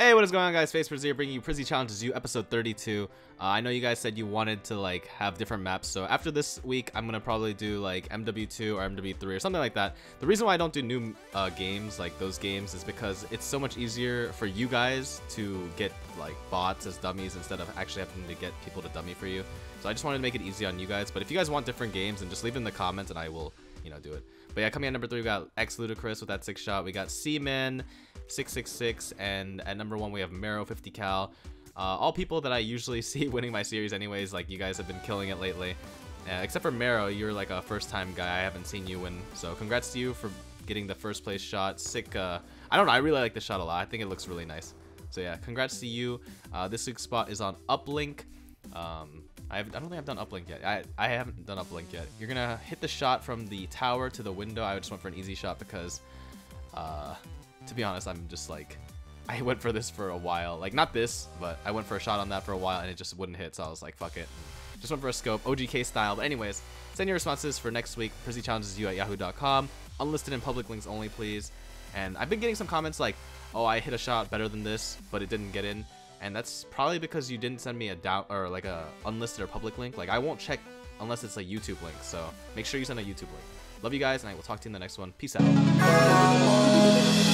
Hey, what is going on guys? Face here bringing you PryZee Challenges You episode 32. Uh, I know you guys said you wanted to like have different maps, so after this week, I'm gonna probably do like MW2 or MW3 or something like that. The reason why I don't do new uh, games like those games is because it's so much easier for you guys to get like bots as dummies instead of actually having to get people to dummy for you. So I just wanted to make it easy on you guys. But if you guys want different games, then just leave in the comments and I will, you know, do it. But yeah, coming at number three, we got xLudicrous with that six shot. We got cmen 666, and at number one we have Marrow 50 cal. Uh, all people that I usually see winning my series anyways, like you guys have been killing it lately. Uh, except for Marrow, you're like a first time guy. I haven't seen you win. So congrats to you for getting the first place shot. Sick. Uh, I don't know. I really like the shot a lot. I think it looks really nice. So yeah, congrats to you. Uh, this week's spot is on Uplink. Um, I, I don't think I've done uplink yet. I, I haven't done uplink yet. You're gonna hit the shot from the tower to the window. I just went for an easy shot because uh, to be honest, I'm just like, I went for this for a while. Like, not this, but I went for a shot on that for a while, and it just wouldn't hit, so I was like, fuck it. Just went for a scope, OGK style. But anyways, send your responses for next week, PryZeeChallengesYou at yahoo.com. Unlisted and public links only, please. And I've been getting some comments like, oh, I hit a shot better than this, but it didn't get in. And that's probably because you didn't send me a doubt or like a unlisted or public link. Like, I won't check unless it's a YouTube link, so make sure you send a YouTube link. Love you guys, and I will talk to you in the next one. Peace out.